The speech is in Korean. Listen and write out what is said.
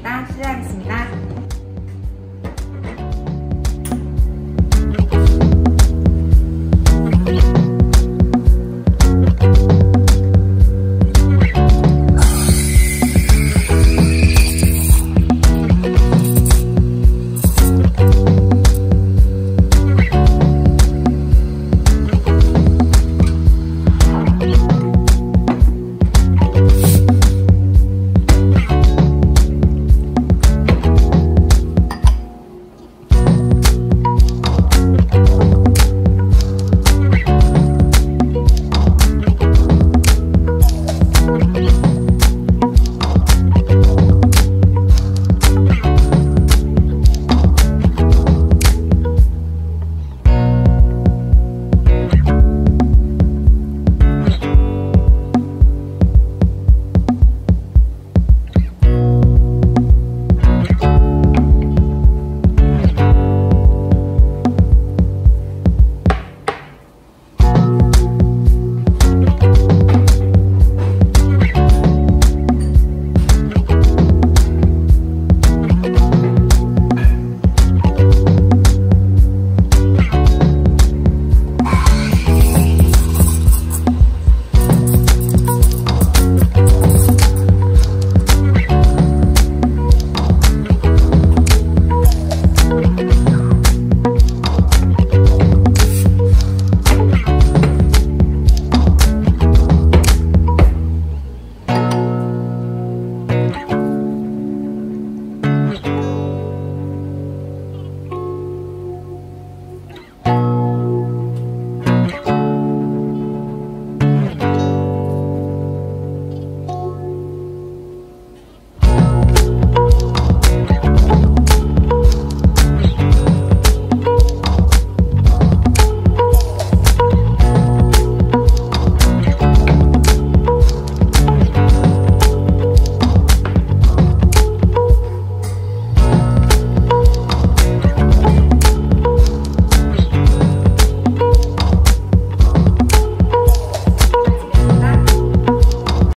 있습니다. 시작하겠습니다.